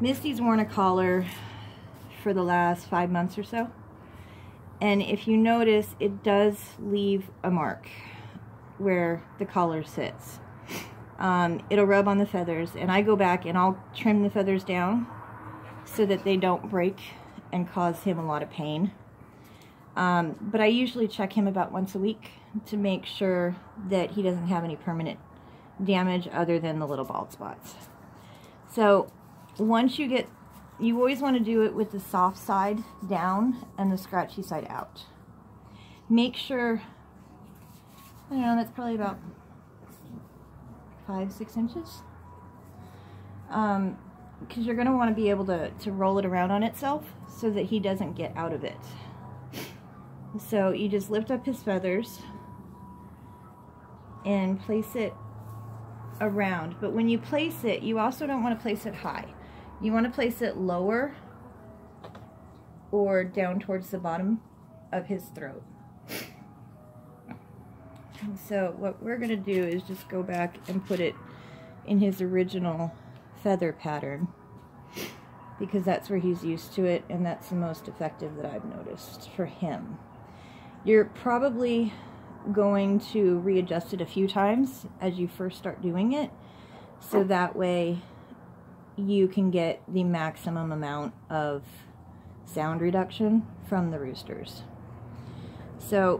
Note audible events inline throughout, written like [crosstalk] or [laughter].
Misty's worn a collar for the last five months or so. And if you notice, it does leave a mark where the collar sits. Um, it'll rub on the feathers and I go back and I'll trim the feathers down so that they don't break and cause him a lot of pain. Um, but I usually check him about once a week to make sure that he doesn't have any permanent damage other than the little bald spots. So once you get, you always want to do it with the soft side down and the scratchy side out. Make sure, I don't know, that's probably about five, six inches. Um, because you're going to want to be able to, to roll it around on itself so that he doesn't get out of it. So you just lift up his feathers and place it around. But when you place it, you also don't want to place it high. You want to place it lower or down towards the bottom of his throat. And so what we're going to do is just go back and put it in his original feather pattern because that's where he's used to it and that's the most effective that I've noticed for him. You're probably going to readjust it a few times as you first start doing it so that way you can get the maximum amount of sound reduction from the roosters. So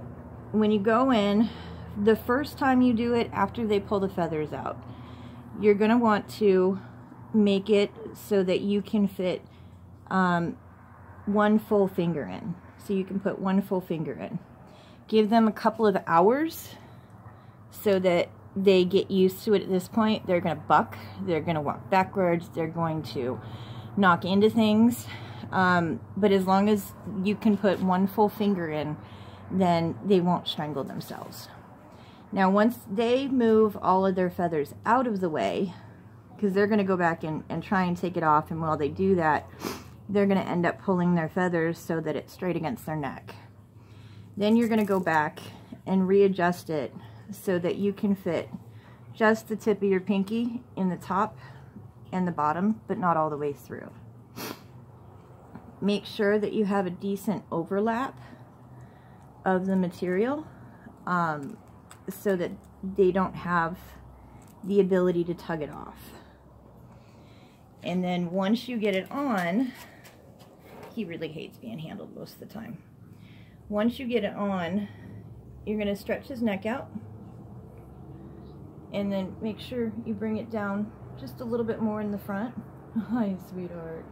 when you go in, the first time you do it after they pull the feathers out, you're going to want to make it so that you can fit um, one full finger in. So you can put one full finger in. Give them a couple of hours so that they get used to it at this point. They're going to buck. They're going to walk backwards. They're going to knock into things. Um, but as long as you can put one full finger in, then they won't strangle themselves. Now, once they move all of their feathers out of the way, because they're going to go back and, and try and take it off, and while they do that, they're going to end up pulling their feathers so that it's straight against their neck. Then you're going to go back and readjust it so that you can fit just the tip of your pinky in the top and the bottom, but not all the way through. Make sure that you have a decent overlap of the material um, so that they don't have the ability to tug it off. And then once you get it on, he really hates being handled most of the time. Once you get it on, you're going to stretch his neck out and then make sure you bring it down just a little bit more in the front. [laughs] Hi, sweetheart.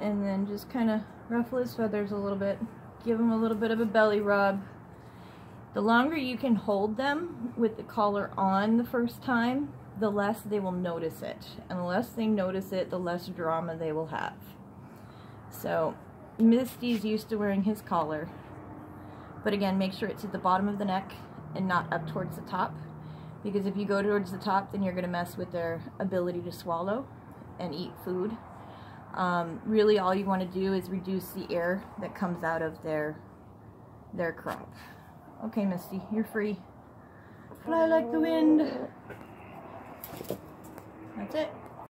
And then just kind of ruffle his feathers a little bit. Give him a little bit of a belly rub. The longer you can hold them with the collar on the first time, the less they will notice it. And the less they notice it, the less drama they will have. So, Misty's used to wearing his collar. But again, make sure it's at the bottom of the neck and not up towards the top because if you go towards the top then you're going to mess with their ability to swallow and eat food. Um, really all you want to do is reduce the air that comes out of their their crop. Okay Misty, you're free. Fly like the wind. That's it.